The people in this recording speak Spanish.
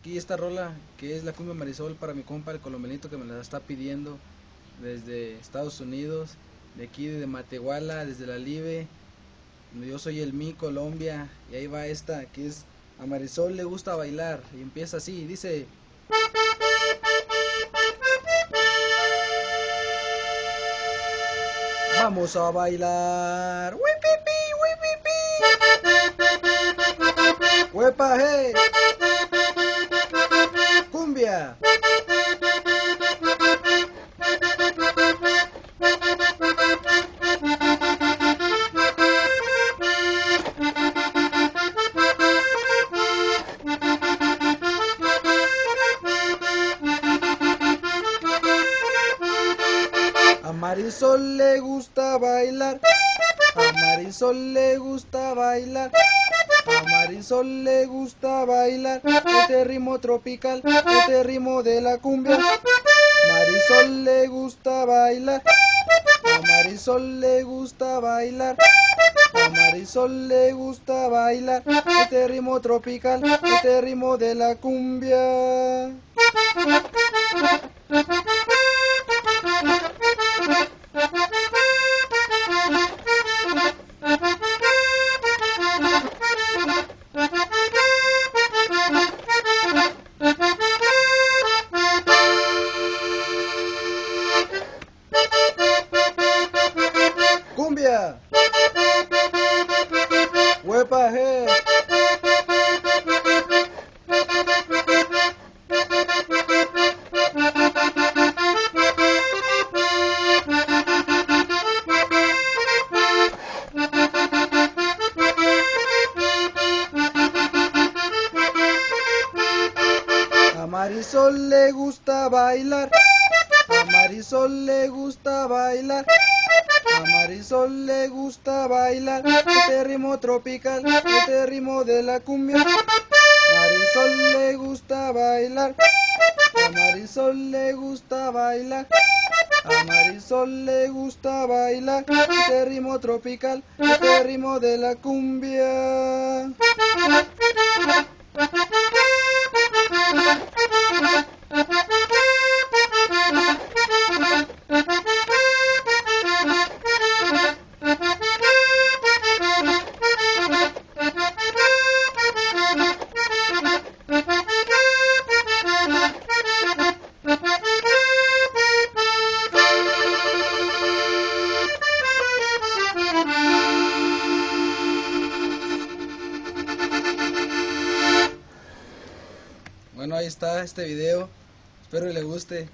aquí esta rola que es la cumbia Marisol para mi compa el colombianito que me la está pidiendo desde Estados Unidos, de aquí de Matehuala, desde la donde yo soy el Mi Colombia y ahí va esta que es a Marisol le gusta bailar y empieza así, dice Vamos a bailar. ¡Wipipi, wipipi! ¡Huepa, hey! Marisol le gusta bailar. A Marisol le gusta bailar. A Marisol le gusta bailar. Este ritmo tropical, este ritmo de la cumbia. Marisol le gusta bailar. A Marisol le gusta bailar. A Marisol le gusta bailar. Este ritmo tropical, este ritmo de la cumbia. ¡Cumbia! ¡Huepa, je! A Marisol le gusta bailar. A Marisol le gusta bailar. A Marisol le gusta bailar este ritmo tropical, este ritmo de la cumbia. Marisol le gusta bailar. A Marisol le gusta bailar. A Marisol le gusta bailar este ritmo tropical, este ritmo de la cumbia. Bueno, ahí está este video. Espero que le guste.